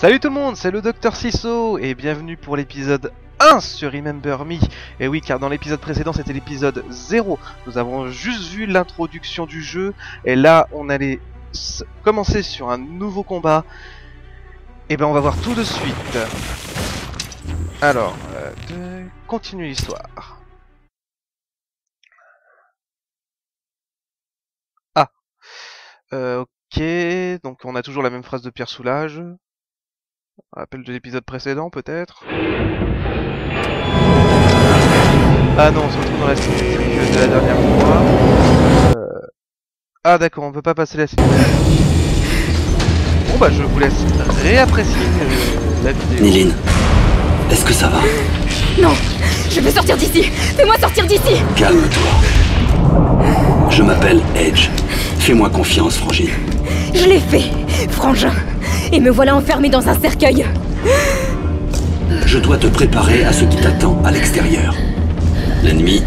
Salut tout le monde, c'est le Docteur Cisso et bienvenue pour l'épisode 1 sur Remember Me. Et oui, car dans l'épisode précédent c'était l'épisode 0. Nous avons juste vu l'introduction du jeu et là on allait commencer sur un nouveau combat. Et ben on va voir tout de suite. Alors, euh, continue l'histoire. Ah. Euh, ok, donc on a toujours la même phrase de Pierre Soulage. Rappel de l'épisode précédent, peut-être? Ah non, on se retrouve dans la cinématique de la dernière fois. Euh, Ah d'accord, on peut pas passer la cinématique. Bon bah je vous laisse réapprécier euh, la vidéo. Niline, est-ce que ça va? Non Je veux sortir d'ici Fais-moi sortir d'ici Calme-toi. Je m'appelle Edge. Fais-moi confiance, Frangine. Je l'ai fait, frangin Et me voilà enfermé dans un cercueil Je dois te préparer à ce qui t'attend à l'extérieur. L'ennemi,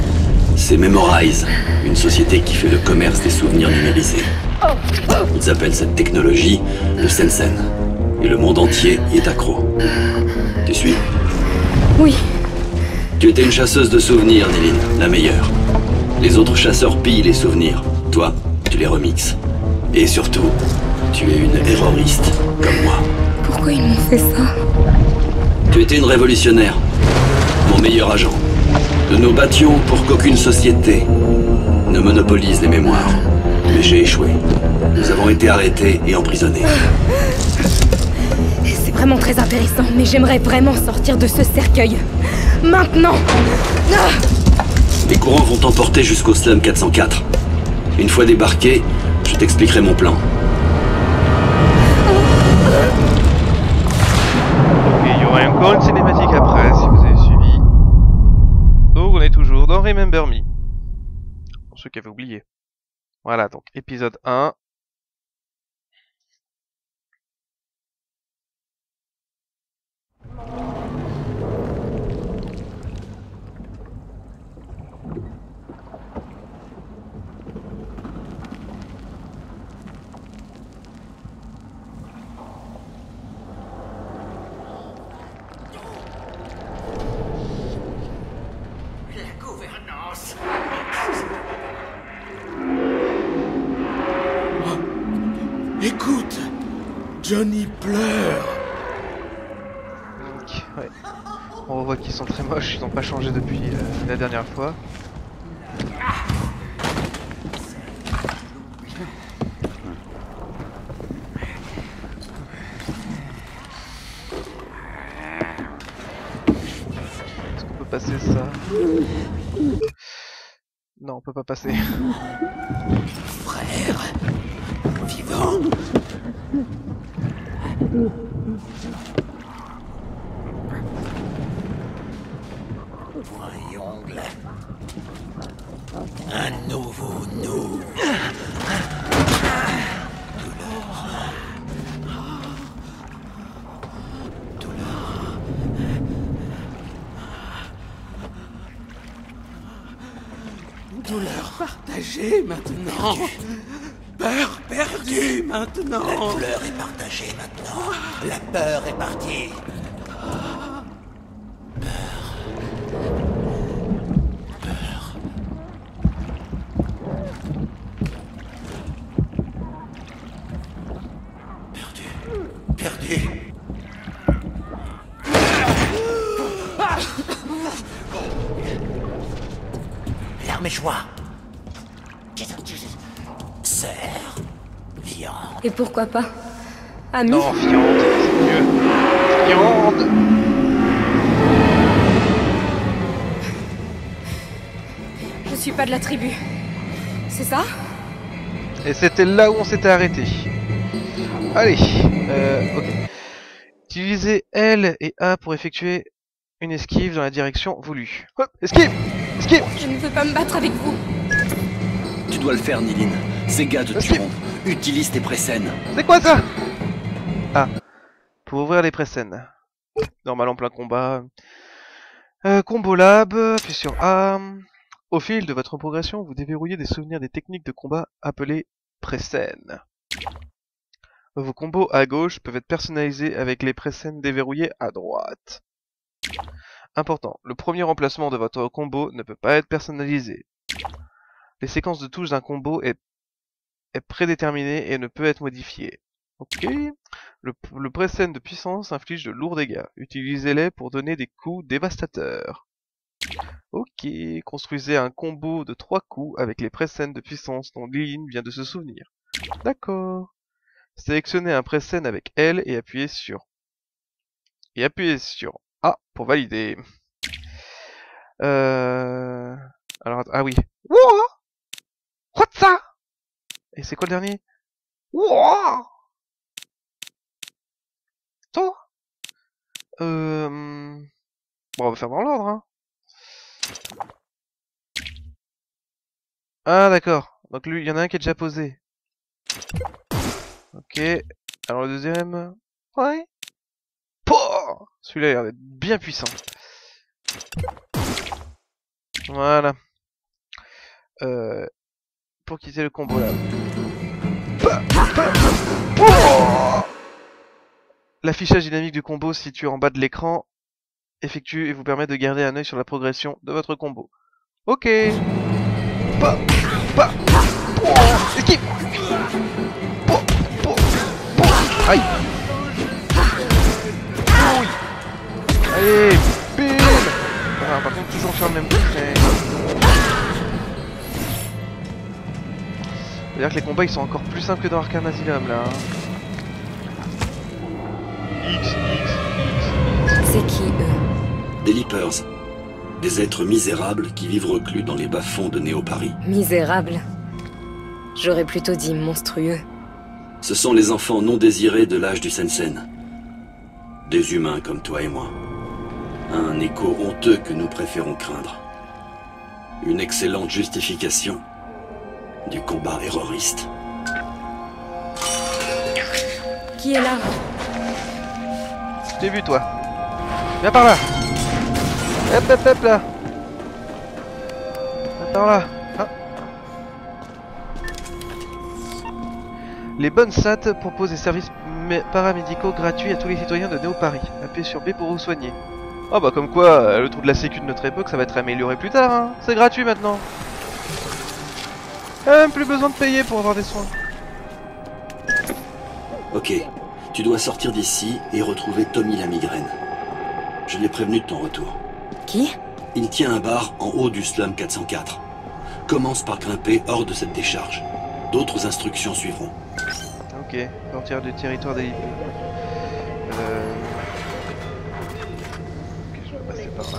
c'est Memorize, une société qui fait le commerce des souvenirs numérisés. Ils appellent cette technologie le Sensen. Et le monde entier y est accro. Tu suis? Oui, Tu étais une chasseuse de souvenirs, Niline, la meilleure. Les autres chasseurs pillent les souvenirs. Toi, tu les remixes. Et surtout, tu es une erroriste, comme moi. pourquoi ils m'ont fait ça Tu étais une révolutionnaire, mon meilleur agent. Nous nous battions pour qu'aucune société ne monopolise les mémoires. Mais j'ai échoué. Nous avons été arrêtés et emprisonnés. C'est vraiment très intéressant, mais j'aimerais vraiment sortir de ce cercueil. Maintenant Ah Les courants vont t'emporter jusqu'au slum 404. Une fois débarqué, je t'expliquerai mon plan. Encore une cinématique après, si vous avez suivi. Donc on est toujours dans Remember Me. Pour ceux qui avaient oublié. Voilà, donc épisode 1. La Johnny pleure. Donc, ouais. On voit qu'ils sont très moches, ils n'ont pas changé depuis euh, la dernière fois. Est-ce qu'on peut passer ça? Non, on peut pas passer. Frère, vivant. Et ongle. Un nouveau nous. Douleur partagée maintenant. Peur perdue maintenant. La douleur est partagée La peur est partie. Perdu. Perdu. L'arme échoua. Serre. Viande. Et pourquoi pas? Ami Non, Fiande, c'est mieux. Fiande Je suis pas de la tribu. C'est ça? Et c'était là où on s'était arrêté. Allez, euh, ok. Utilisez L et A pour effectuer une esquive dans la direction voulue. Hop, esquive Esquive Je ne veux pas me battre avec vous. Tu dois le faire, Niline. Ces gars te Ok. tueront. Utilise tes précènes. C'est quoi ça? Ah, pour ouvrir les précènes. Normal en plein combat. Euh, combo lab, puis sur A. Au fil de votre progression, vous déverrouillez des souvenirs des techniques de combat appelées précènes. Vos combos à gauche peuvent être personnalisés avec les précèdes déverrouillés à droite. Important, le premier remplacement de votre combo ne peut pas être personnalisé. Les séquences de touches d'un combo est, est prédéterminée et ne peut être modifiée. Ok. Le, le précède de puissance inflige de lourds dégâts. Utilisez-les pour donner des coups dévastateurs. Ok. Construisez un combo de 3 coups avec les précèdes de puissance dont Lilin vient de se souvenir. D'accord. Sélectionnez un précède avec L et appuyez sur et appuyez sur A pour valider. Euh... Alors, ah oui. Wouah What ça Et c'est quoi le dernier? Wouah Euh... Bon, on va faire dans l'ordre, hein. Ah, d'accord. Donc lui, il y en a un qui est déjà posé. Ok. Alors le deuxième... Ouais. Pouah Celui-là, il a l'air d'être bien puissant. Voilà. Euh, pour quitter le combo là. Pouah L'affichage dynamique du combo situé en bas de l'écran effectue et vous permet de garder un œil sur la progression de votre combo. Ok. Pa, pa, pouah Esquive Pouah, pouah, pouah. Aïe Oui Allez Bim ah, Par contre toujours faire le même truc mais... C'est-à-dire que les combats ils sont encore plus simples que dans Arkham Asylum là. C'est qui, eux Des Leapers. Des êtres misérables qui vivent reclus dans les bas-fonds de Néo-Paris. Misérable. J'aurais plutôt dit monstrueux. Ce sont les enfants non désirés de l'âge du Sensen. Des humains comme toi et moi. Un écho honteux que nous préférons craindre. Une excellente justification du combat terroriste. Qui est là? T'ai vu toi. Viens par là. Hop hop hop là. Par là. Ah. Les bonnes SAT proposent des services mé- paramédicaux gratuits à tous les citoyens de Néo-Paris. Appuyez sur B pour vous soigner. Oh bah comme quoi, euh, le trou de la sécu de notre époque, ça va être amélioré plus tard, hein. C'est gratuit maintenant. Même plus besoin de payer pour avoir des soins. Ok, tu dois sortir d'ici et retrouver Tommy la migraine. Je l'ai prévenu de ton retour. Qui? Il tient un bar en haut du slum 404. Commence par grimper hors de cette décharge. D'autres instructions suivront. Ok, sortir du territoire des. Euh... Ok, je vais passer par là.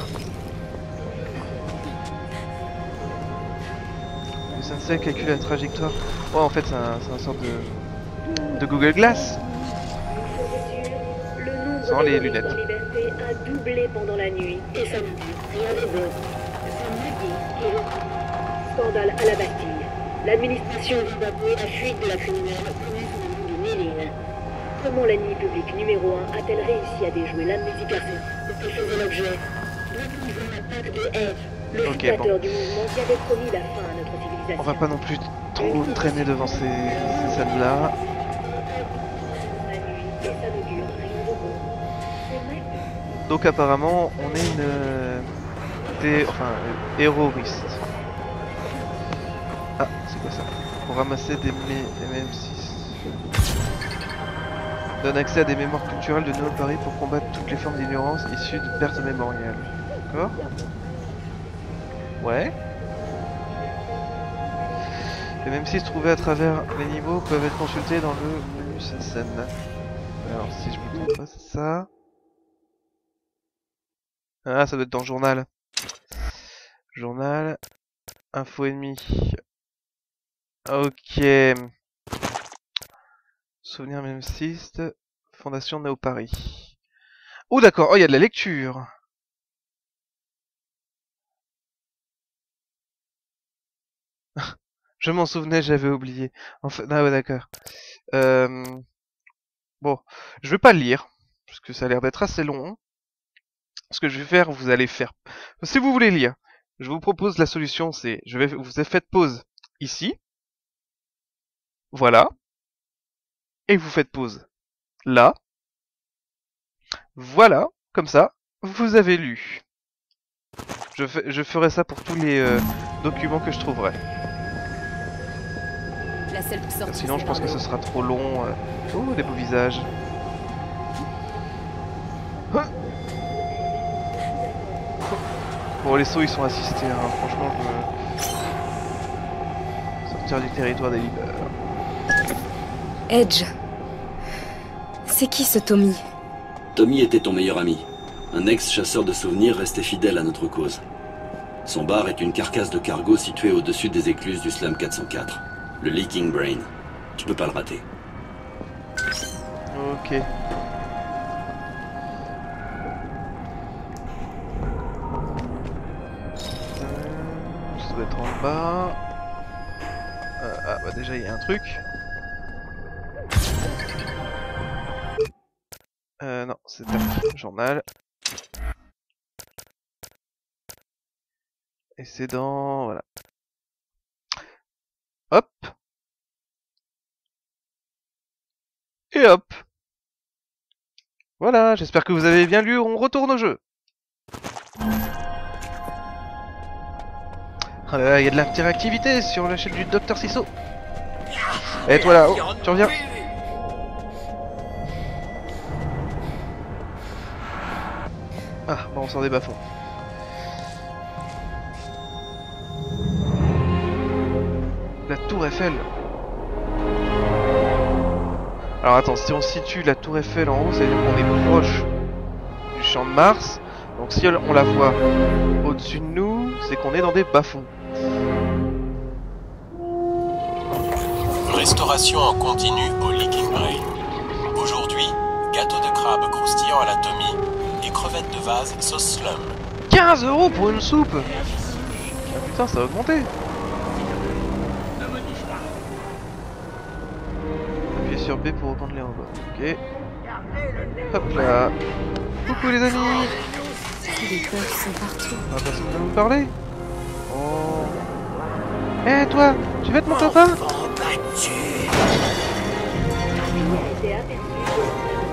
Le sensei calcule la trajectoire. Oh, en fait, c'est un, un sorte de... de Google Glass. Sans de les lunettes. liberté a doublé pendant la nuit et rien bon. Scandale à la Bastille. L'administration vient d'avouer la fuite de la criminelle connue sous le nom de Méline. Comment l'ennemi public numéro 1 a-t-elle réussi à déjouer l'amnésie personnelle dont elle faisait l'objet? L'attaque de Edge, le Ok, fondateur du mouvement qui avait promis la fin à notre civilisation On va pas non plus trop traîner devant ces, ces scènes-là. Donc apparemment, on est une... euh, Des... Enfin, euh, terroriste. Ah, c'est quoi ça? Pour ramasser des MM6. Donne accès à des mémoires culturelles de Néo-Paris pour combattre toutes les formes d'ignorance issues de pertes mémorielles. D'accord? Ouais. Les MM6 trouvés à travers les niveaux peuvent être consultés dans le menu scène. Alors si je me trompe pas, c'est ça. Ah, ça doit être dans le journal. Journal. Info ennemi. Ok. Souvenir même 6. Fondation Néo Paris. Oh d'accord, oh il y a de la lecture. Je m'en souvenais, j'avais oublié. En fait, ah ouais d'accord. Euh... Bon, je vais pas le lire, parce que ça a l'air d'être assez long. Ce que je vais faire, vous allez faire. Si vous voulez lire, je vous propose la solution, c'est, je vais vous ai fait pause ici. Voilà. et vous faites pause. Là. Voilà, comme ça, vous avez lu. Je, ferai ça pour tous les euh, documents que je trouverai. La seule sortie. Sinon, je pense que ce sera trop long. euh. Oh, des beaux visages. Hein? Bon, les sauts, ils sont assistés, hein. franchement, je... Sortir du territoire des leaders. Edge. C'est qui ce Tommy? Tommy était ton meilleur ami. Un ex-chasseur de souvenirs resté fidèle à notre cause. Son bar est une carcasse de cargo située au-dessus des écluses du Slam 404. Le Leaking Brain. Tu peux pas le rater. Ok. Euh, ah bah déjà il y a un truc. Euh non, c'est un journal. Et c'est dans... Voilà. Hop. Et hop. Voilà, j'espère que vous avez bien lu, on retourne au jeu. Ah il y a de l'interactivité sur la chaîne du Docteur Sisso. Et toi là, tu reviens Ah, bon, on des bas-fonds. La tour Eiffel. Alors attends, si on situe la tour Eiffel en haut, ça veut dire qu'on est proche du champ de Mars. Donc si on la voit au-dessus de nous, c'est qu'on est dans des bas-fonds. Restauration en continu au Leaking Brain. Aujourd'hui, gâteau de crabe croustillant à la Tommy et crevettes de vase sauce slum. 15 euros pour une soupe Ah, Putain, ça a augmenté Appuyez sur B pour reprendre les robots. Ok. Hop là. Coucou les amis Les peurs sont partout. Ah, ne nous parler Oh. Eh toi, tu veux être mon copain a été aperçu dans le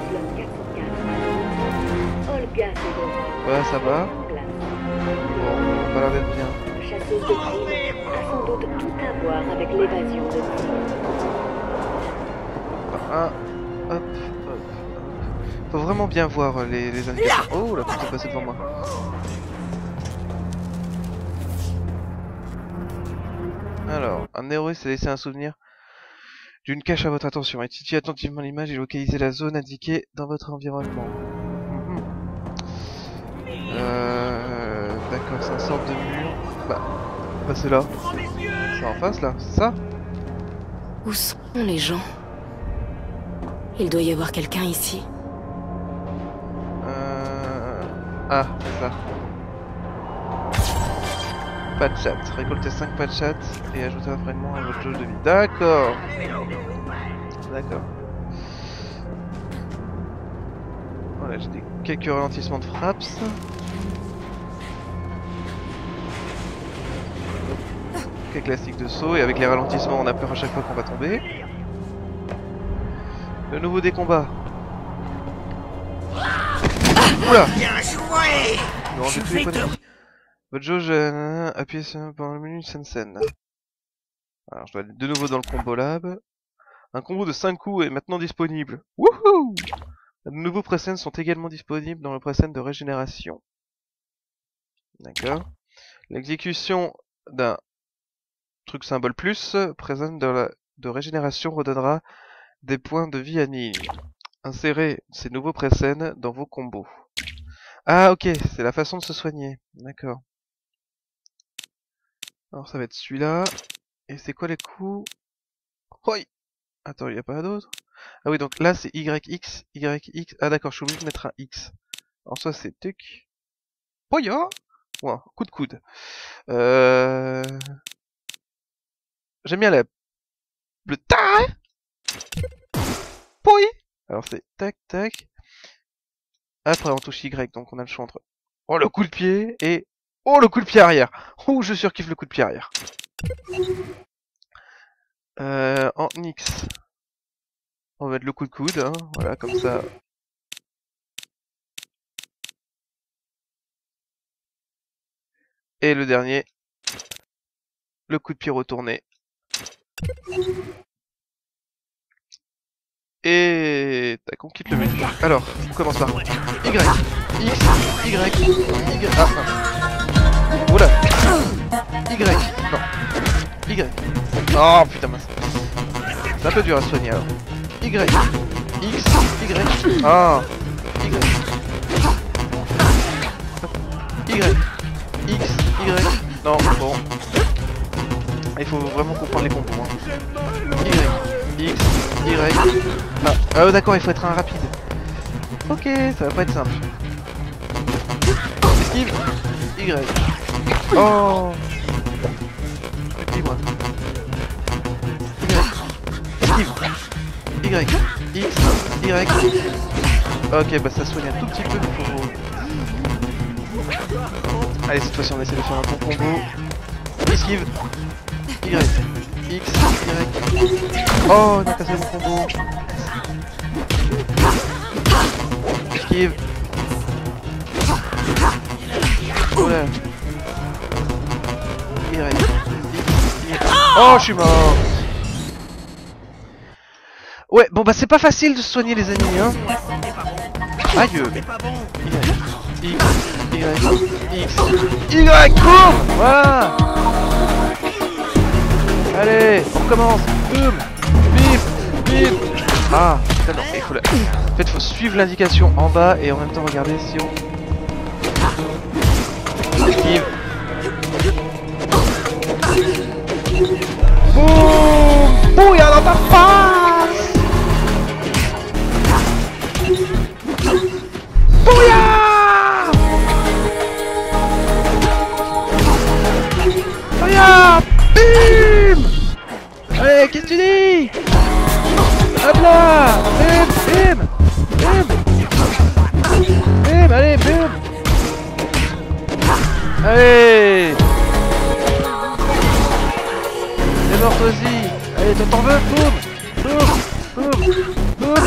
Slum 404. Olga Fedorov, Ouais, ça va. Bon, on a pas l'air d'être bien. Chasseuse de primes a sans doute tout à voir avec l'évasion de primes. Un, hop, hop, hop. Faut vraiment bien voir euh, les, les indications. Oh, la porte est passée devant moi. Alors, un héros s'est laissé un souvenir d'une cache à votre attention. Étudiez attentivement l'image et localisez la zone indiquée dans votre environnement. Mhm. Euh, D'accord, c'est un sorte de mur. Bah, bah c'est là. C'est en face là, c'est ça? Où sont les gens? Il doit y avoir quelqu'un ici. Ah, c'est ça. Pas de chat. Récoltez 5 pas de chat et ajoutez un fragment à votre jauge de vie. D'accord. D'accord. Voilà, j'ai des quelques ralentissements de fraps. Quelques classiques de saut et avec les ralentissements on a peur à chaque fois qu'on va tomber. Le nouveau des combats. Oula Bien joué non, Je vais te-. Votre jauge, euh, appuyez sur pendant le menu Sensen. Alors, je dois aller de nouveau dans le combo lab. Un combo de 5 coups est maintenant disponible. Wouhou De nouveaux presens sont également disponibles dans le presen de régénération. D'accord. L'exécution d'un truc symbole plus, present de, la, de régénération redonnera des points de vie à Neil. Insérez ces nouveaux presens dans vos combos. Ah ok, c'est la façon de se soigner. D'accord. Alors ça va être celui-là. Et c'est quoi les coups? Hoi Attends, il n'y a pas d'autre Ah oui, donc là c'est YX, YX. Ah d'accord, je suis obligé de mettre un X. En soi c'est tuc. Hoya Ouais, coup de coude. Euh... J'aime bien la... le ta Poi Alors c'est tac tac. Après on touche Y, donc on a le choix entre Oh le coup de pied et Oh le coup de pied arrière Oh je surkiffe le coup de pied arrière euh, En X On va mettre le coup de coude, hein. Voilà, comme ça. Et le dernier. Le coup de pied retourné. Et tac, on quitte le menu. Alors, on commence par Y, X, Y, Y, ah, ah. Oula Y, non, Y. Oh putain mince. C'est un peu dur à soigner alors. Y, X, Y, ah, Y. Y, X, Y, non, bon. Il faut vraiment comprendre les combos. Hein. Y, X, Y. Ah, ah oh, d'accord, il faut être un rapide. Ok, ça va pas être simple. Esquive. Y. Oh. Esquive-moi. Y. Esquive. Y. X. Y. Ok, bah ça soigne un tout petit peu. Faut... Allez, cette fois-ci, on essaie de faire un bon combo. Esquive. Y. Oh, on a cassé mon combo. Esquive. X, Y. Oh, je suis mort. Ouais, bon bah c'est pas facile de soigner les amis, hein. Aïe. Y. Y. X. Y. Boum Voilà. Allez, on recommence. Boum. Bip. Bip. Ah, putain, non, il faut la... En fait, faut suivre l'indication en bas et en même temps regarder si on... Esquive. Boum Bouillard dans ta face Allez. T'es mort aussi Allez, toi t'en veux Boum. Boum Boum Boum.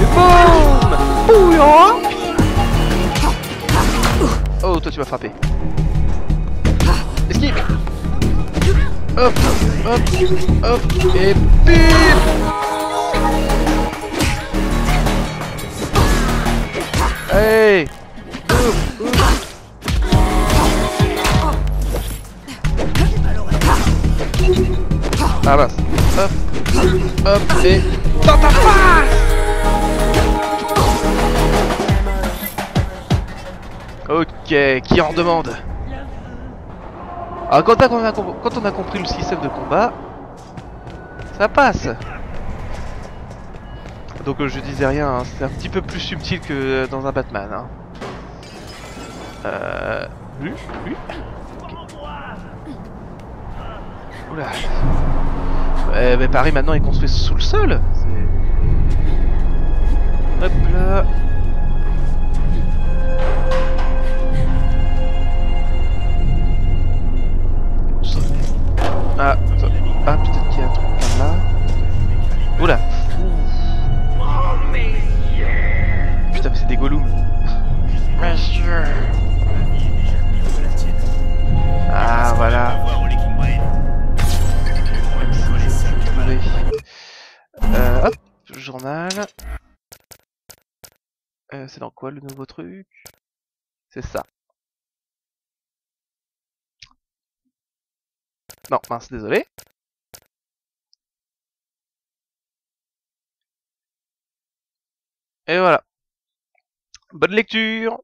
Et boum. Bouillard Oh, toi tu m'as frappé. Esquive. Hop, hop, hop, et bim Allez Ah mince. Hop, hop, et dans ta Ok, qui en demande Alors quand on, a, quand on a compris le système de combat, ça passe. Donc euh, je disais rien, hein, c'est un petit peu plus subtil que dans un Batman. Hein. Euh... Oui. Ok. Oula. Ouais, mais Paris maintenant est construit sous le sol. Hop là. Ah, ah peut-être qu'il y a un truc par là. Oula. Putain, mais c'est des. Monsieur. Ah voilà. Euh, hop, journal. Euh, c'est dans quoi le nouveau truc? C'est ça. Non, mince, désolé. Et voilà. Bonne lecture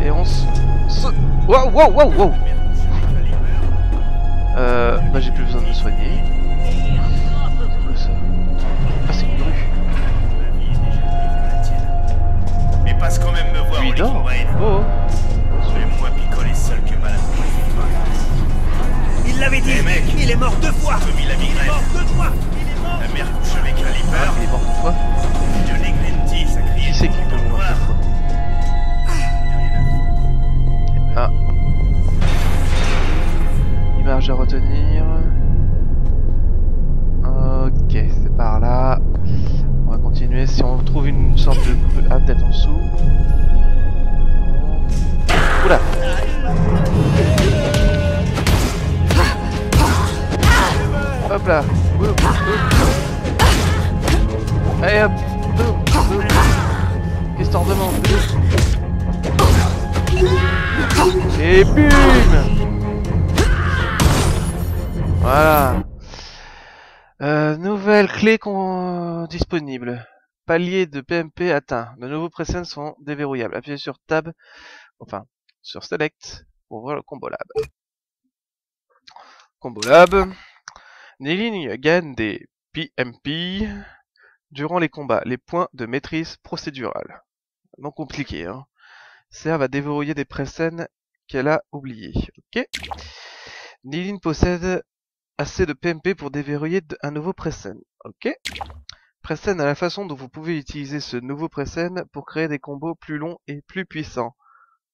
Et on se... Wow, wow, wow, wow Euh... Bah j'ai plus besoin de me soigner. C'est quoi ça Ah c'est une rue. Mais passe quand même me voir Lui dort. Oh Je vais moins picoler seul que malade. Il l'avait dit Eh, mec. Il est mort deux fois Il est mort deux fois Il est mort La mère couche avec un Ah, il est mort une fois ça Qui c'est qui peut mourir fois? à retenir. Ok, c'est par là. On va continuer. Si on trouve une sorte de... Ah, peut-être en dessous. Oula ah. Hop là. Allez hop Qu'est-ce que t'en demandes? Et bum voilà euh, Nouvelle clé disponible. Palier de PMP atteint. De nouveaux presets sont déverrouillables. Appuyez sur Tab, enfin sur Select pour voir le combo lab. Combo lab. Les gagnent des PMP durant les combats. Les points de maîtrise procédurale. Non compliqué, hein. Servent à déverrouiller des presets qu'elle a oubliés. Ok. Niline possède assez de PMP pour déverrouiller un nouveau pressen. Ok. Pressen à la façon dont vous pouvez utiliser ce nouveau pressen pour créer des combos plus longs et plus puissants.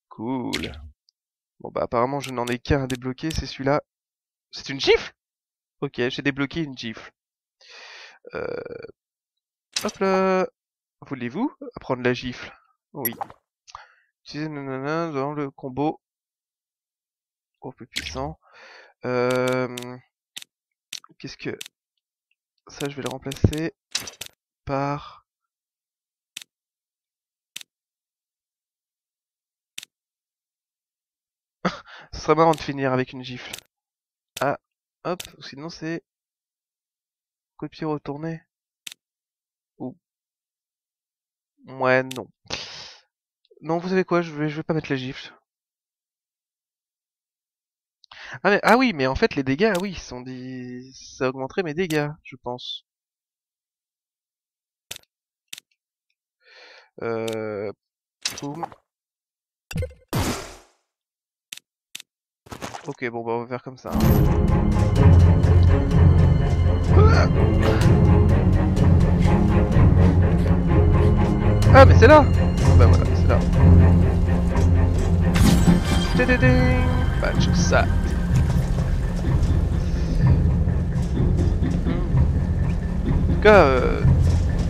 Cool. Bon bah apparemment je n'en ai qu'un à débloquer, c'est celui-là. C'est une gifle? Ok, j'ai débloqué une gifle. Euh... Hop là Voulez-vous apprendre la gifle? Oui. Utilisez nanana dans le combo au plus puissant. Euh... Qu'est-ce que... Ça, je vais le remplacer par... Ce serait marrant de finir avec une gifle. Ah, hop, sinon c'est... Pied retourné. Ou... Ouais, non. Non, vous savez quoi, je vais, je vais pas mettre la gifle. Ah, mais, ah oui, mais en fait les dégâts, ah oui, sont ça augmenterait mes dégâts, je pense. Euh... Ok, bon, bah on va faire comme ça. hein. Ah, mais c'est là Bah voilà, c'est là. Tididing Patch ça. Cas, euh,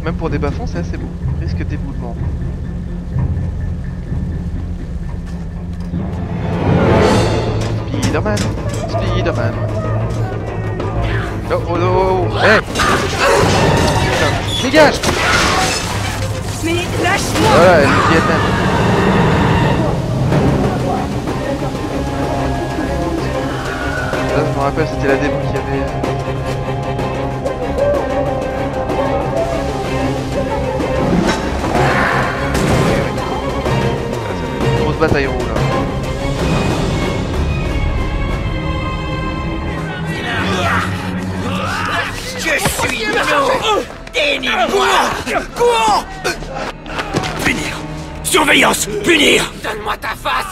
même pour des bas-fonds, c'est assez beau. Risque d'éboulement. Spider-Man Spider-Man Oh oh oh oh Hey Putain, Dégage Mais lâche-moi Voilà, elle est Vietnam. Ça, je me rappelle, c'était la démo qui avait... grosse bataille roue là. Punir. Surveillance. Punir. Donne-moi ta face.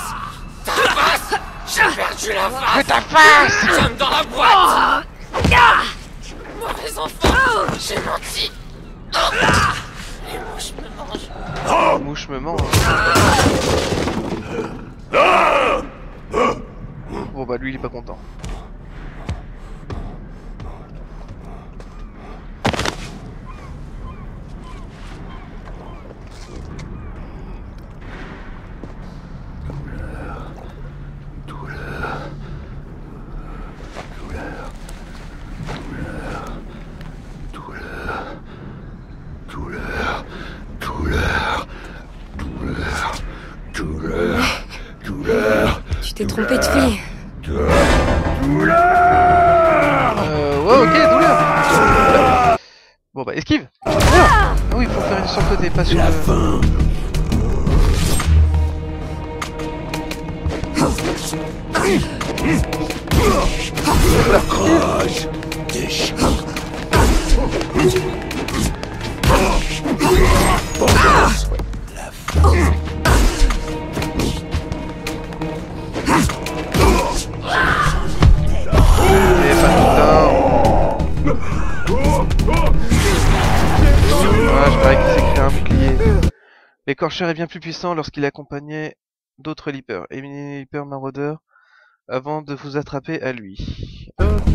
Ta face. J'ai perdu la face. Ta face. Donne dans la boîte. Ah. Mauvais enfant. J'ai menti. Les mouches me mangent. La mouche me mange. Bon bah lui il est pas content. Bon bah esquive. Ah oui, il faut faire une sur le côté, pas sur la le... fin. La rage des chiens. Vengeance. La fin. L'écorcheur est bien plus puissant lorsqu'il accompagnait d'autres leapers. Éliminez les leapers maraudeurs avant de vous attraper à lui. Ok.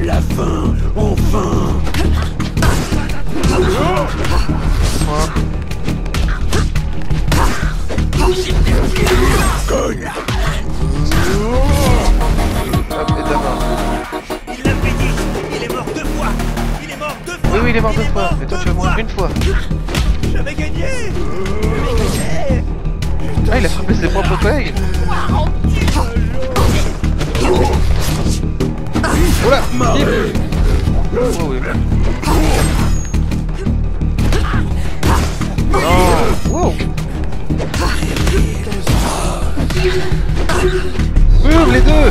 Les la fin, enfin Point. Hop, et il est mort deux fois. Et toi, tu vas mourir une fois. J'avais gagné Ah, il a frappé ses propres collègues. Oula Steve Oh, oui. Non Wow Boum, les deux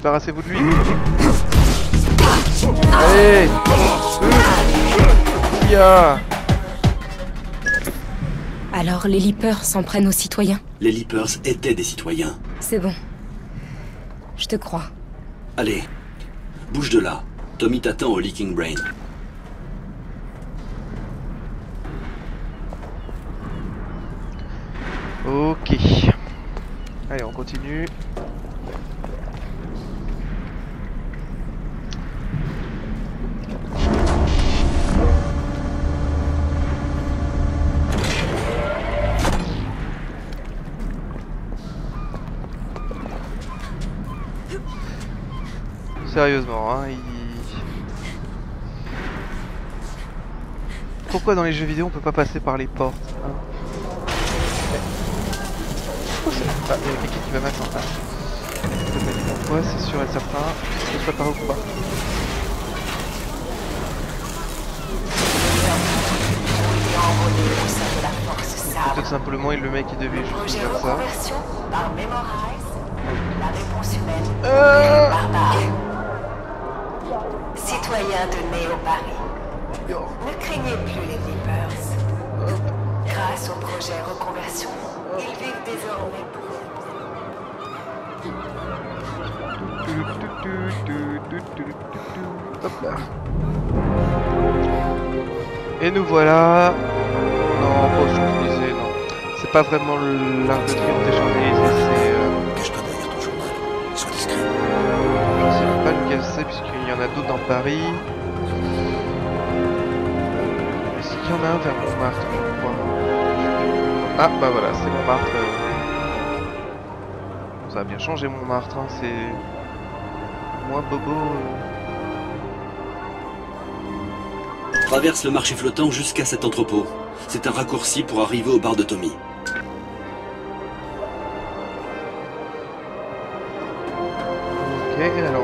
Débarrassez-vous de lui. Allez Alors les Leapers s'en prennent aux citoyens Les Leapers étaient des citoyens. C'est bon. Je te crois. Allez, bouge de là. Tommy t'attend au Leaking Brain. Ok. Allez, on continue. Sérieusement, hein, il... Pourquoi dans les jeux vidéo on peut pas passer par les portes hein Ah, il y a quelqu'un qui va peux pas dire pourquoi, c'est sûr et certain. Je peux pas au combat. Peut-être simplement il le mec qui devait juste faire ça. Euh... Citoyens de Néo Paris, ne craignez plus les Reapers. Grâce au projet reconversion, ils vivent désormais pour Hop. Et nous voilà. Non, Champs-Élysées, non. C'est pas vraiment l'arc de triomphe des Champs-Élysées, c'est. C'est, puisqu'il y en a d'autres dans Paris. Est-ce qu'il y en a un vers Montmartre, je crois Ah, bah voilà, c'est Montmartre. euh. Ça a bien changé Montmartre, hein, c'est. Moins bobo. euh. Traverse le marché flottant jusqu'à cet entrepôt. C'est un raccourci pour arriver au bar de Tommy. Ok, alors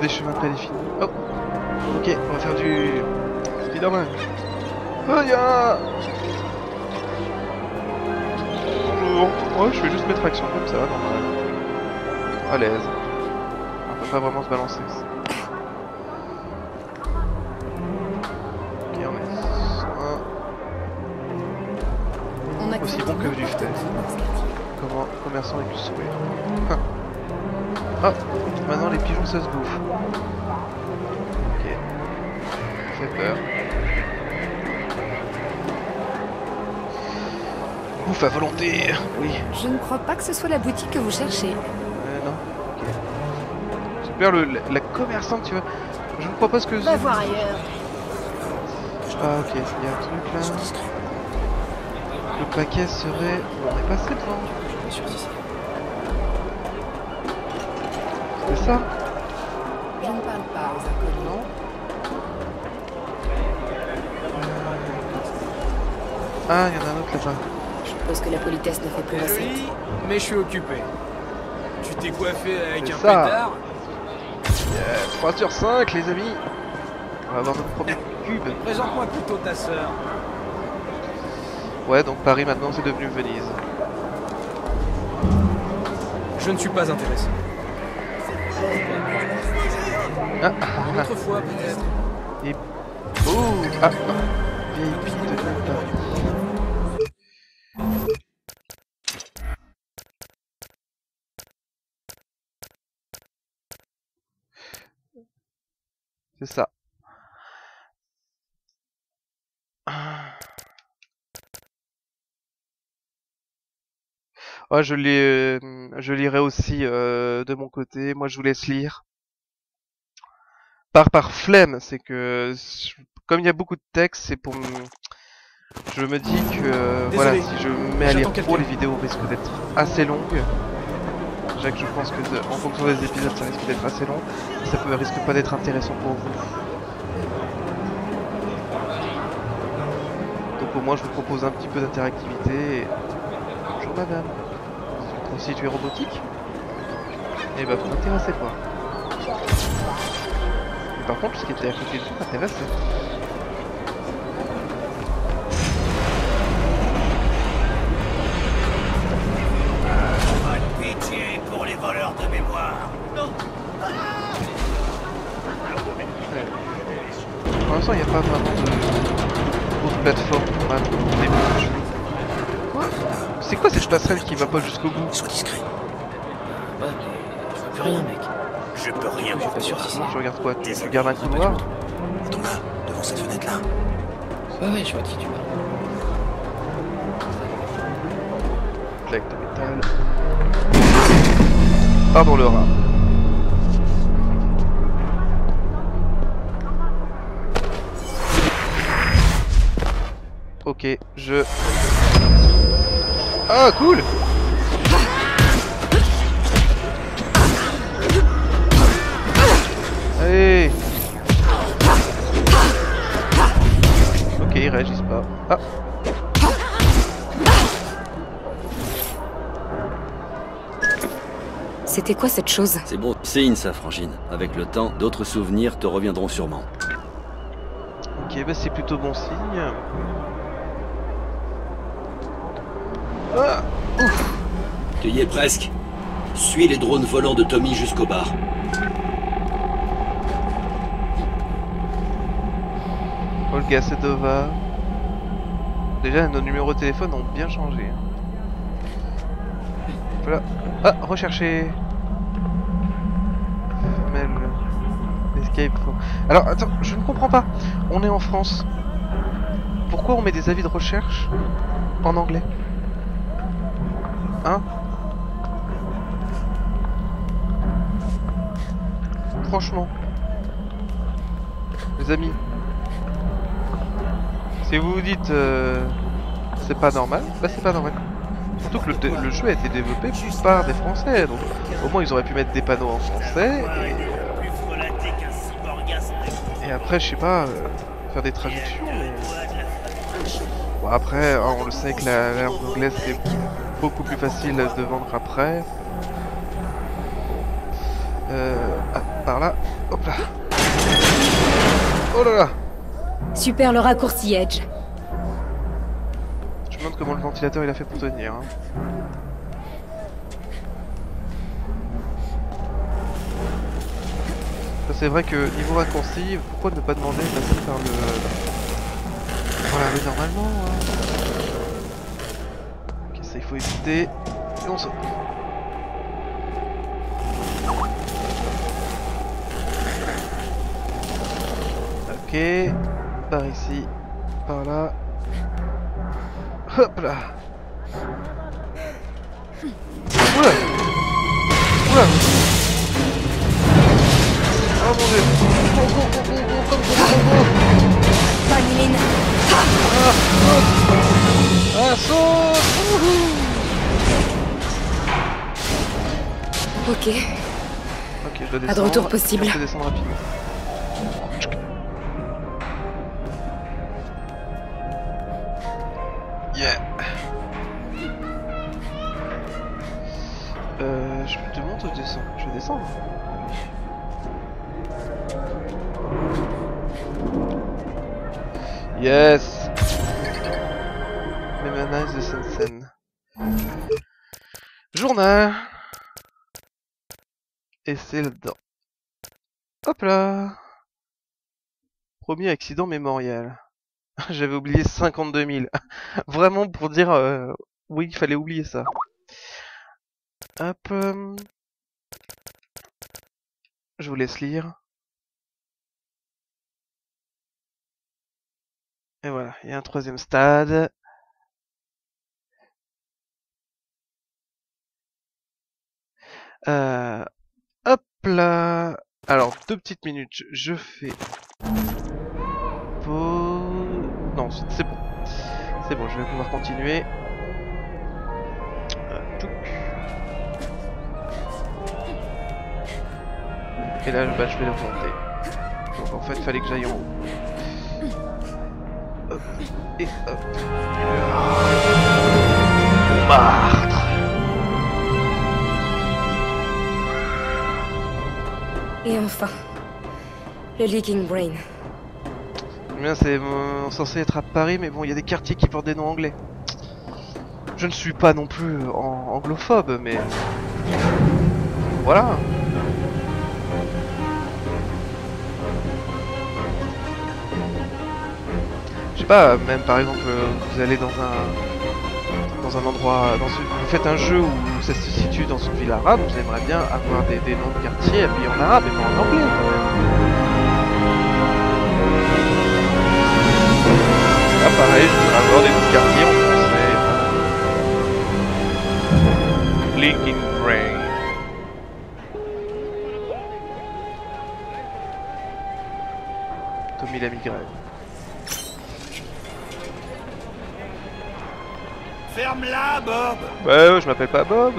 des chemins prédéfinis. Oh Ok, on va faire du. Spider-Man. Oh, ya Bonjour. Ouais, je vais juste mettre action comme ça, normal. À l'aise. On peut pas vraiment se balancer. Ça se bouffe. Ok. Ça fait peur. Bouffe à volonté Oui. Je ne crois pas que ce soit la boutique que vous cherchez. Euh, non. Ok. Super, le, la, la commerçante, tu vois. Je ne crois pas ce que Va voir ailleurs. Ah, ok. Il y a un truc là. Le paquet serait. On est passé devant. C'est ça? Ah, il y en a un autre là-bas. Je suppose que la politesse ne fait plus recette. Mais je suis occupé. Tu t'es coiffé avec C'est un ça. pétard Yeah, 3 sur 5 les amis On va avoir notre premier cube. Présente-moi plutôt ta sœur. Ouais, donc Paris maintenant c'est devenu Venise. Je ne suis pas intéressé. Ah, Une autre fois peut-être. et... Oh Ah. C'est ça. Je, lis, je lirai aussi euh, de mon côté. Moi, je vous laisse lire. Par par flemme, c'est que comme il y a beaucoup de texte, c'est pour je me dis que euh, voilà, si je me mets à lire trop, les vidéos risquent d'être assez longues. Déjà que je pense que en fonction des épisodes, ça risque d'être assez long. Ça peut risque pas d'être intéressant pour vous. Donc au moins, je vous propose un petit peu d'interactivité. Bonjour madame. Vous prostituée robotique? Eh ben, vous m'intéressez pas. Par contre, ce qui était à côté de pour les voleurs de mémoire. Non. Pour l'instant, il n'y a pas vraiment de plateforme pour Quoi? C'est quoi cette passerelle qui va pas jusqu'au bout? Sois discret. Ouais, mais je vois plus rien, mec. Je peux rien Je suis pas sûr si c'est. Tu regardes quoi Tu tu regardes un couloir Attends là, devant cette fenêtre-là. Ouais, ouais, je vois qui tu parles. Plaque de métal. Pardon le rat. Ok, je... Ah, cool Ah C'était quoi cette chose C'est bon signe ça, Frangine. Avec le temps, d'autres souvenirs te reviendront sûrement. Ok, bah c'est plutôt bon signe. Ah Tu y es presque. Suis les drones volants de Tommy jusqu'au bar. Olga Sedova. Déjà, nos numéros de téléphone ont bien changé. Voilà. Ah, rechercher. Mail. Escape. Alors, attends, je ne comprends pas. On est en France. Pourquoi on met des avis de recherche en anglais? Hein? Franchement. Les amis. Si vous vous dites euh, c'est pas normal, bah c'est pas normal. Surtout que le, jeu a été développé par des Français, donc au moins ils auraient pu mettre des panneaux en français. Et, et après, je sais pas, euh, faire des traductions. Mais... Bon, après, hein, on le sait que la langue anglaise c'est beaucoup plus facile de vendre après. Euh, ah, par là, hop là. Oh là là Super le raccourci Edge. Je me demande comment le ventilateur il a fait pour tenir. Hein. C'est vrai que niveau raccourci, pourquoi ne pas demander de passer par le... Voilà, mais normalement... Hein. Ok, ça il faut éviter. Et on saute. Ok, par ici. Par là. Hop là Oula Oula Oh mon dieu Ah, ah saute Ok. Ok, je dois descendre. Pas de retour possible. Yes Memanize de Sensen. Journal Et c'est là-dedans. Hop là Premier accident mémorial. J'avais oublié 52 000. Vraiment pour dire... euh, oui, il fallait oublier ça. Hop. euh, Je vous laisse lire. Voilà, il y a un troisième stade. Euh, hop là. Alors, deux petites minutes. Je fais. Non, c'est bon. C'est bon, je vais pouvoir continuer. Euh. Et là, bah, je vais le remonter. Donc en fait, fallait que j'aille en haut. Et enfin, le Leaking Brain. Bien, c'est euh, censé être à Paris, mais bon, il y a des quartiers qui portent des noms anglais. Je ne suis pas non plus anglophobe, mais voilà. Pas, même par exemple, euh, vous allez dans un dans un endroit, dans une- vous faites un jeu où ça se situe dans une ville arabe, vous aimeriez bien avoir des, des noms de quartiers habillés en arabe et pas en anglais. Ouais, je m'appelle pas Bob.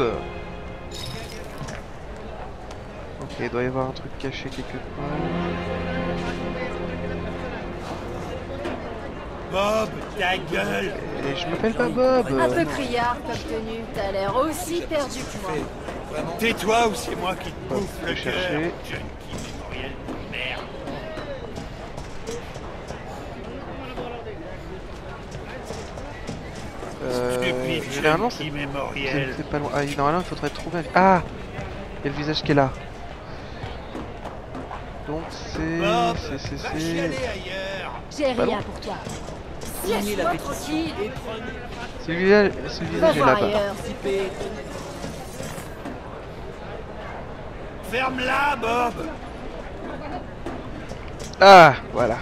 Ok, il doit y avoir un truc caché quelque part. Bob, ta gueule Et je m'appelle pas Bob. Un peu criard comme tenue, t'as l'air aussi perdu que moi. Tais-toi ou c'est moi qui te bouffe je le chercher. De merde Euh, généralement, c'est pas loin. Ah, normalement, il faudrait trouver un... Ah Il y a le visage qui est là. Donc c'est... C'est... J'ai rien pour toi. C'est le visage, c'est le visage là-bas. Ferme-la, Bob Ah, voilà.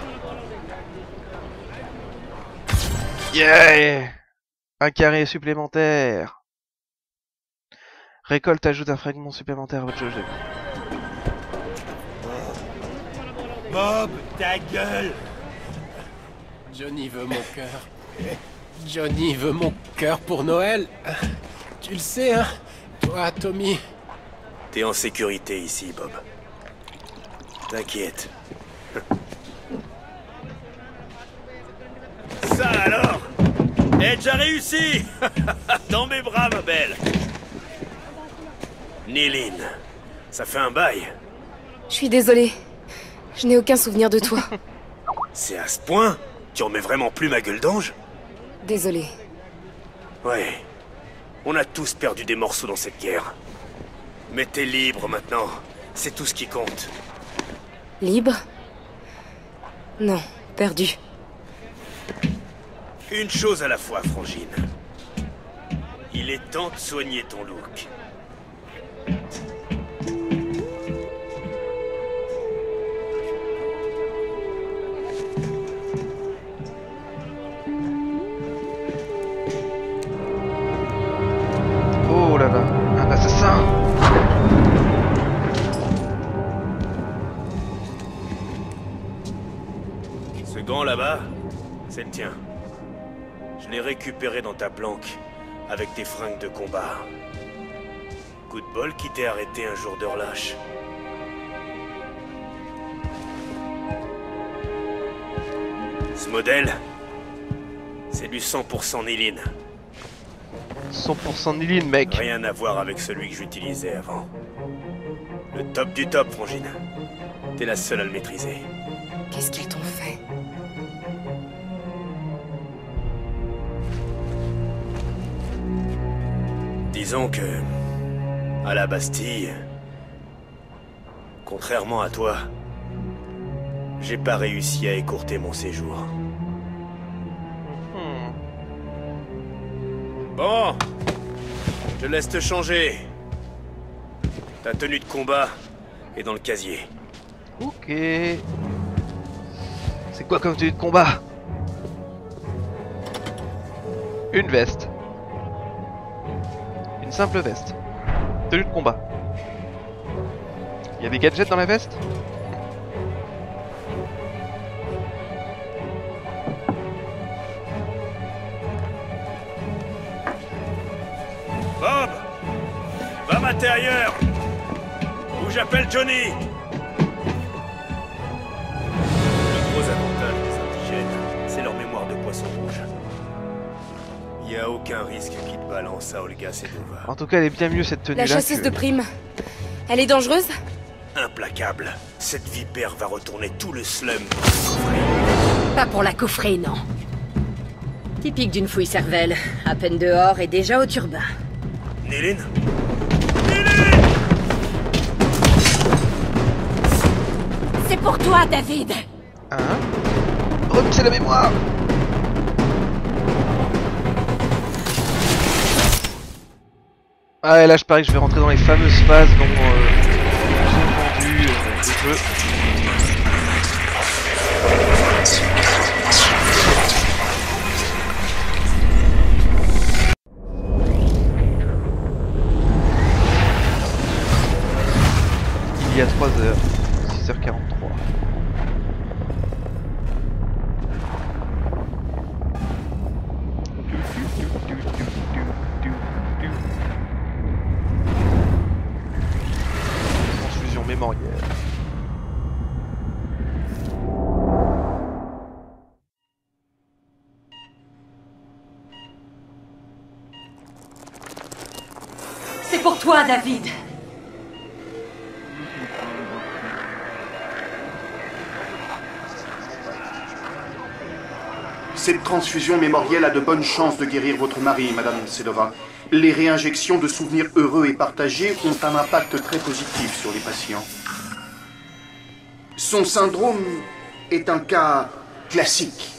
Yeah Un carré supplémentaire. Récolte ajoute un fragment supplémentaire à votre jeu. Bob, ta gueule Johnny veut mon cœur. Johnny veut mon cœur pour Noël. Tu le sais, hein Toi, Tommy. T'es en sécurité ici, Bob. T'inquiète. Ça alors Eh, déjà réussi Dans mes bras, ma belle Néline, ça fait un bail. Je suis désolée. Je n'ai aucun souvenir de toi. C'est à ce point Tu remets vraiment plus ma gueule d'ange Désolée. Ouais. On a tous perdu des morceaux dans cette guerre. Mais t'es libre maintenant. C'est tout ce qui compte. Libre? Non, perdu. Une chose à la fois, Frangine. Il est temps de soigner ton look. Ta planque, avec tes fringues de combat. Coup de bol qui t'est arrêté un jour de relâche. Ce modèle, c'est du 100% Néline. 100% Niline, mec. Rien à voir avec celui que j'utilisais avant. Le top du top, Frangine. T'es la seule à le maîtriser. Qu'est-ce qu'ils t'ont fait? Disons que... À la Bastille... Contrairement à toi... J'ai pas réussi à écourter mon séjour. Hmm. Bon Je laisse te changer. Ta tenue de combat est dans le casier. Ok. C'est quoi comme tenue de combat? Une veste. Simple veste. Tenue de combat. Il y a des gadgets dans la veste? Bob Va m'intérieur Ou j'appelle Johnny Le gros avantage des indigènes, c'est leur mémoire de poisson rouge. Y a aucun risque qu'ils te balancent à Olga Sedova. En tout cas, elle est bien mieux cette tenue-là. La chasseuse que- de prime. Elle est dangereuse Implacable. Cette vipère va retourner tout le slum. Pas pour la coffrer, non. Typique d'une fouille cervelle. À peine dehors et déjà au turbin. Néline C'est pour toi, David Hein? Repousser la mémoire Ah et là je parie que je vais rentrer dans les fameuses phases dont euh, j'ai entendu euh, le jeu. Il y a 3 heures, 6h43. David Cette transfusion mémorielle a de bonnes chances de guérir votre mari, Madame Sedova. Les réinjections de souvenirs heureux et partagés ont un impact très positif sur les patients. Son syndrome est un cas classique.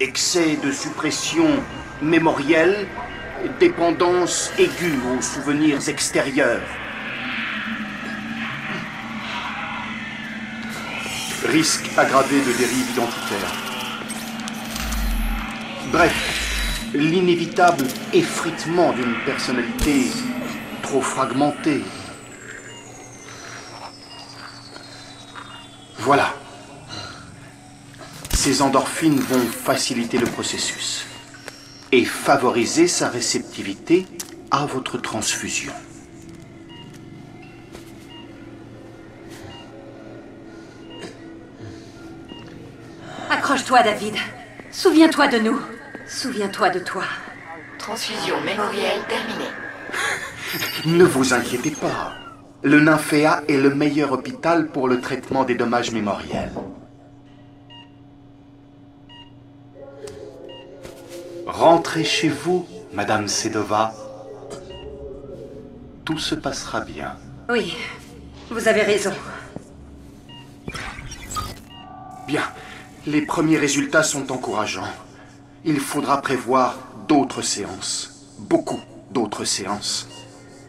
Excès de suppression mémorielle, dépendance aiguë aux souvenirs extérieurs. Risque aggravé de dérive identitaire. Bref, l'inévitable effritement d'une personnalité trop fragmentée. Voilà. Ces endorphines vont faciliter le processus et favoriser sa réceptivité à votre transfusion. Accroche-toi, David. Souviens-toi de nous. Souviens-toi de toi. Transfusion mémorielle terminée. Ne vous inquiétez pas. Le Nymphéa est le meilleur hôpital pour le traitement des dommages mémoriels. Rentrez chez vous, Madame Sedova. Tout se passera bien. Oui, vous avez raison. Bien. Les premiers résultats sont encourageants. Il faudra prévoir d'autres séances. Beaucoup d'autres séances.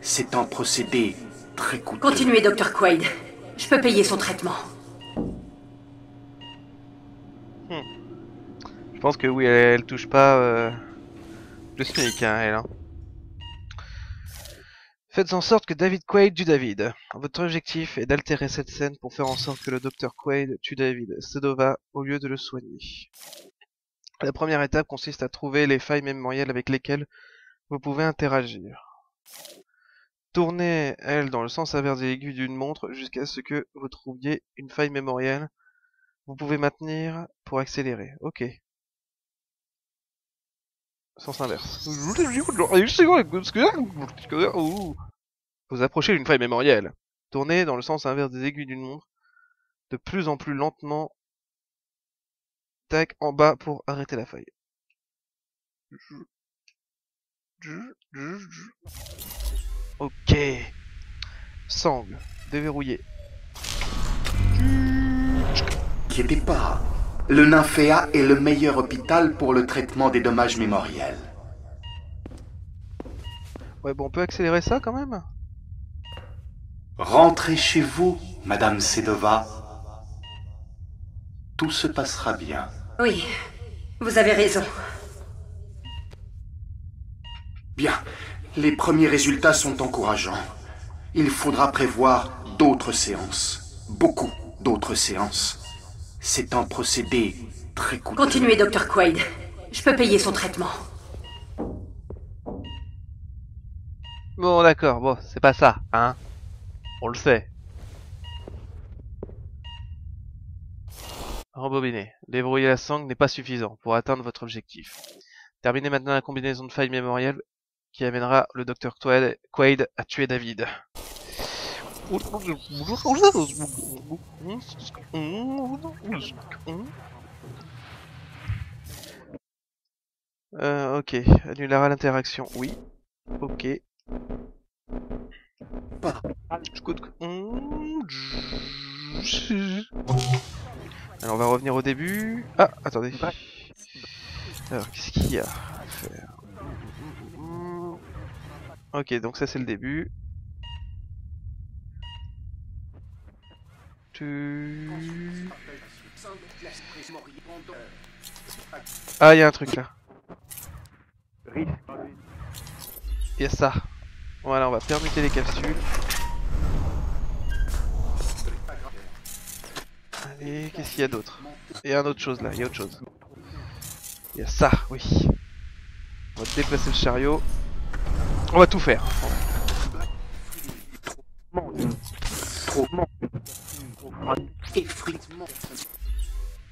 C'est un procédé très coûteux. Continuez, Dr. Quaid. Je peux payer son traitement. Je pense que oui, elle, touche pas euh, le SMIC, hein, elle. hein. Faites en sorte que David Quaid tue David. Votre objectif est d'altérer cette scène pour faire en sorte que le docteur Quaid tue David Sedova au lieu de le soigner. La première étape consiste à trouver les failles mémorielles avec lesquelles vous pouvez interagir. Tournez elle dans le sens inverse de l'aiguille d'une montre jusqu'à ce que vous trouviez une faille mémorielle. Vous pouvez maintenir pour accélérer. Ok. Sens inverse. Vous approchez d'une faille mémorielle. Tournez dans le sens inverse des aiguilles d'une montre, de plus en plus lentement. Tac, en bas pour arrêter la faille. Ok. Sangle. Déverrouillé. N'inquiétez pas. Le Nymphéa est le meilleur hôpital pour le traitement des dommages mémoriels. Ouais, bon, on peut accélérer ça quand même? Rentrez chez vous, Madame Sedova. Tout se passera bien. Oui, vous avez raison. Bien. Les premiers résultats sont encourageants. Il faudra prévoir d'autres séances. Beaucoup d'autres séances. C'est un procédé très coûteux. Continuez, Dr. Quaid. Je peux payer son traitement. Bon, d'accord, bon, c'est pas ça, hein. On le sait. Rembobiner. Débrouiller la sangle n'est pas suffisant pour atteindre votre objectif. Terminez maintenant la combinaison de failles mémorielles qui amènera le Dr. Quaid, Quaid à tuer David. Euh, ok. Annulera l'interaction. Oui. Ok. Alors on va revenir au début. Ah, attendez. Alors qu'est-ce qu'il y a à faire? Ok, donc ça c'est le début. Ah, il y a un truc là. Il y a ça. Voilà, on va permuter les capsules. Allez, qu'est-ce qu'il y a d'autre? Il y a une autre chose là, il y a autre chose. Il y a ça, oui. On va déplacer le chariot. On va tout faire.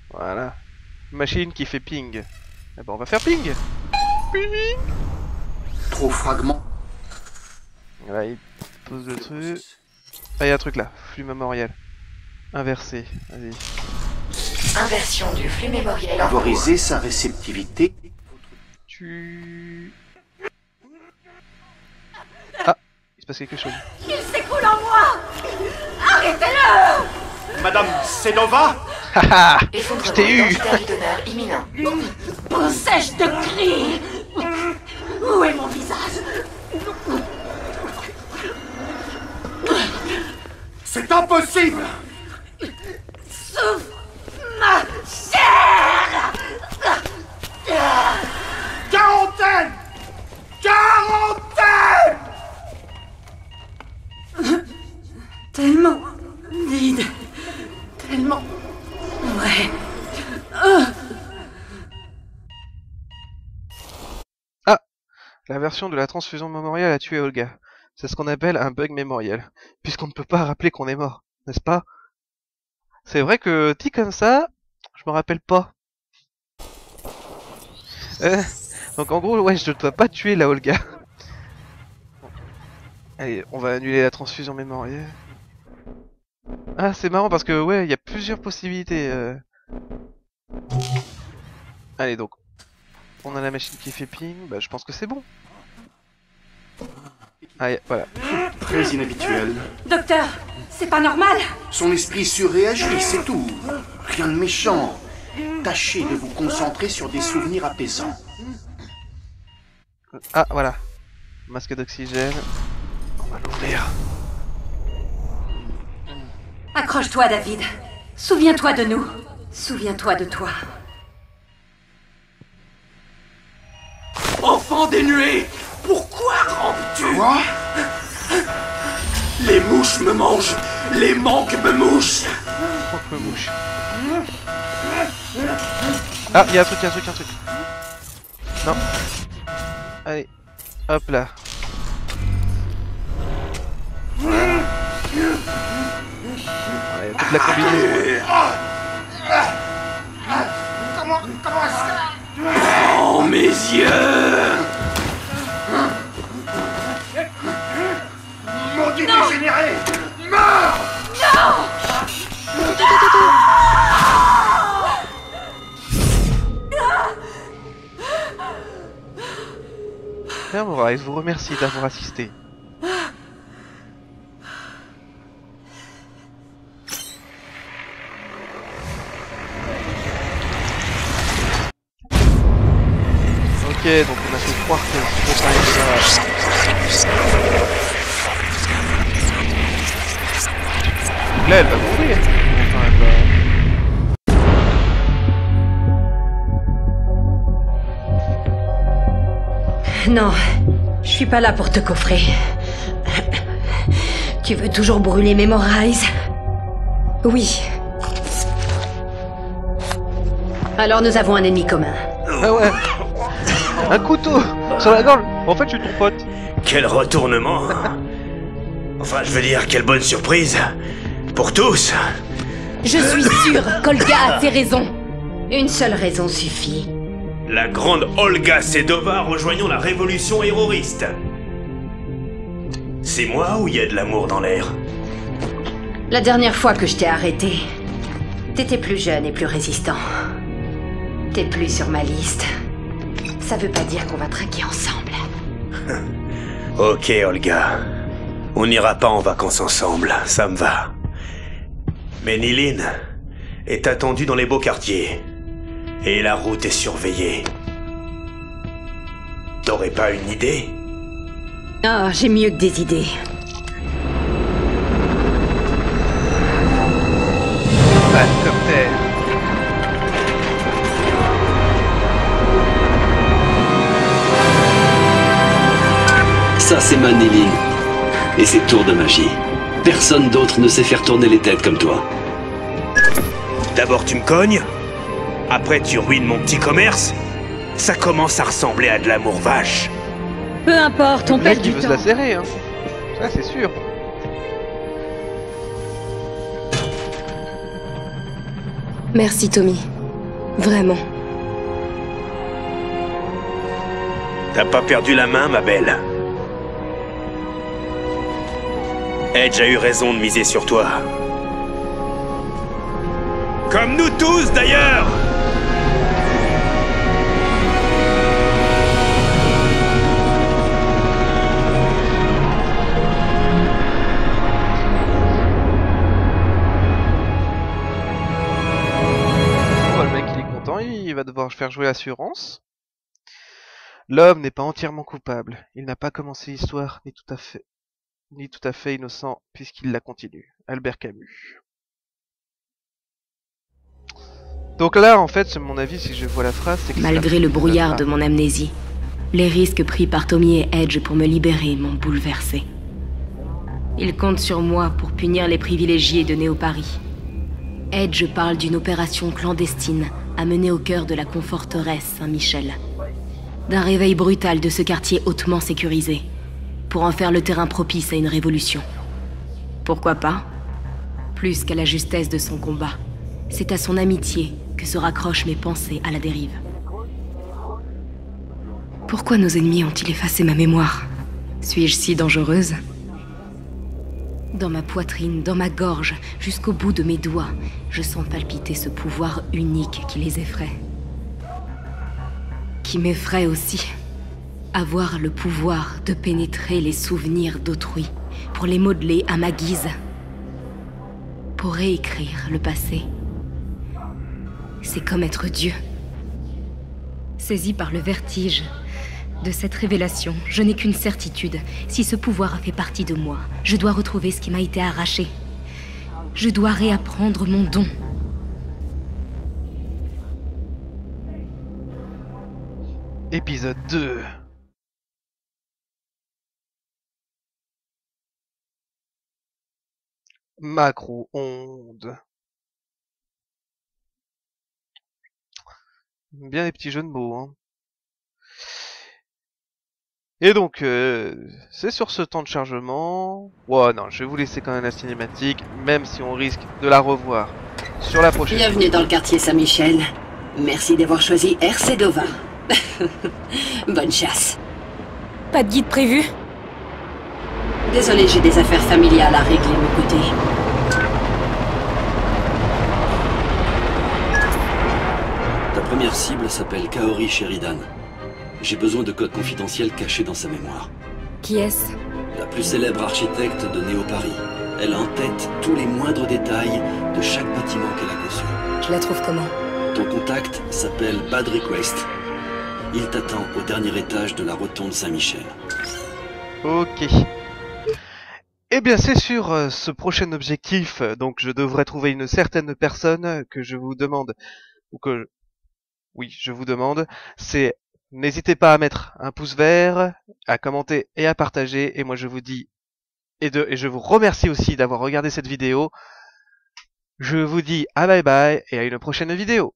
Voilà. Machine qui fait ping. Eh ben on va faire ping Ping Trop fragment. Voilà, il pose le truc. Ah, il y a un truc là. Flux mémoriel. Inversé. Vas-y. Inversion du flux mémoriel. Favoriser sa réceptivité. Tu... Ah, se passe quelque chose. Il s'écoule en moi. Arrêtez-le. Madame Sedova Haha Je t'ai eu. imminent. Sèche de cris Où est mon visage? C'est impossible. Souffle ma chair. Quarantaine. Quarantaine Tellement vide. Tellement. Euh. Ah La version de la transfusion mémorielle a tué Olga. C'est ce qu'on appelle un bug mémoriel, puisqu'on ne peut pas rappeler qu'on est mort, n'est-ce pas? C'est vrai que dit comme ça, je me rappelle pas. Euh, donc en gros, ouais, je ne dois pas tuer la Olga. Allez, on va annuler la transfusion mémorielle. Ah, c'est marrant parce que, ouais, il y a plusieurs possibilités. euh. Allez, donc, on a la machine qui fait ping, bah je pense que c'est bon. Allez, voilà. Très inhabituel. Docteur, c'est pas normal. Son esprit surréagit, c'est tout. Rien de méchant. Tâchez de vous concentrer sur des souvenirs apaisants. Ah, voilà. Masque d'oxygène. On va l'ouvrir. Accroche-toi, David. Souviens-toi de nous. Souviens-toi de toi. Enfant des nuées Pourquoi rampes-tu? Quoi? Les mouches me mangent Les manques me mouchent Manque me mouche. Ah, il y a un truc, il y a un truc, il y a un truc. Non. Allez. Hop là. Toute la combinaison. Comment, comment ça Oh mes yeux Maudit dégénéré Meurs Non Hermorize vous remercie d'avoir assisté. Ok, donc on a fait croire que ça. Là, elle va mourir. Enfin, elle va... Non. Je suis pas là pour te coffrer. Tu veux toujours brûler Memorize Oui. Alors nous avons un ennemi commun. Ah ouais Un couteau Sur la gorge En fait, je suis ton pote. Quel retournement Enfin, je veux dire, quelle bonne surprise Pour tous Je suis sûre qu'Olga a ses raisons. Une seule raison suffit. La grande Olga Sedova rejoignant la révolution terroriste. C'est moi ou il y a de l'amour dans l'air? La dernière fois que je t'ai arrêté, t'étais plus jeune et plus résistant. T'es plus sur ma liste. Ça veut pas dire qu'on va traquer ensemble. Ok, Olga. On n'ira pas en vacances ensemble, ça me va. Mais Niline est attendue dans les beaux quartiers. Et la route est surveillée. T'aurais pas une idée? Ah, j'ai mieux que des idées. C'est ma Néline. Et ses tours de magie. Personne d'autre ne sait faire tourner les têtes comme toi. D'abord tu me cognes, après tu ruines mon petit commerce. Ça commence à ressembler à de l'amour vache. Peu importe, on perd du veut se temps. la serrer, hein. Ça, c'est sûr. Merci Tommy. Vraiment. T'as pas perdu la main, ma belle. Edge a eu raison de miser sur toi. Comme nous tous, d'ailleurs Oh, le mec, il est content, il va devoir faire jouer l'assurance. L'homme n'est pas entièrement coupable. Il n'a pas commencé l'histoire, ni tout à fait, ni tout à fait innocent, puisqu'il la continue. Albert Camus. Donc là, en fait, c'est mon avis, si je vois la phrase, c'est que Malgré le brouillard de mon amnésie, les risques pris par Tommy et Edge pour me libérer m'ont bouleversé. Ils comptent sur moi pour punir les privilégiés de Néo-Paris. Edge parle d'une opération clandestine à mener au cœur de la conforteresse Saint-Michel. D'un réveil brutal de ce quartier hautement sécurisé, pour en faire le terrain propice à une révolution. Pourquoi pas Plus qu'à la justesse de son combat, c'est à son amitié que se raccrochent mes pensées à la dérive. Pourquoi nos ennemis ont-ils effacé ma mémoire Suis-je si dangereuse Dans ma poitrine, dans ma gorge, jusqu'au bout de mes doigts, je sens palpiter ce pouvoir unique qui les effraie. Qui m'effraie aussi. Avoir le pouvoir de pénétrer les souvenirs d'autrui, pour les modeler à ma guise. Pour réécrire le passé. C'est comme être Dieu. Saisi par le vertige de cette révélation, je n'ai qu'une certitude. Si ce pouvoir a fait partie de moi, je dois retrouver ce qui m'a été arraché. Je dois réapprendre mon don. Épisode 2. Macro-onde. Bien les petits jeux de mots, hein. Et donc, euh, c'est sur ce temps de chargement... Ouais, non, je vais vous laisser quand même la cinématique, même si on risque de la revoir sur la prochaine. Bienvenue dans le quartier Saint-Michel. Merci d'avoir choisi RC Dova. Bonne chasse. Pas de guide prévu? Désolé, j'ai des affaires familiales à régler de mon côté. Ta première cible s'appelle Kaori Sheridan. J'ai besoin de codes confidentiels cachés dans sa mémoire. Qui est-ce? La plus célèbre architecte de Néo-Paris. Elle a en tête tous les moindres détails de chaque bâtiment qu'elle a conçu. Je la trouve comment? Ton contact s'appelle Bad Request. Il t'attend au dernier étage de la rotonde Saint-Michel. Ok. Eh bien, c'est sur euh, ce prochain objectif, donc je devrais trouver une certaine personne que je vous demande, ou que, oui, je vous demande, c'est N'hésitez pas à mettre un pouce vert, à commenter et à partager. Et moi je vous dis et, de, et je vous remercie aussi d'avoir regardé cette vidéo. Je vous dis à bye bye et à une prochaine vidéo.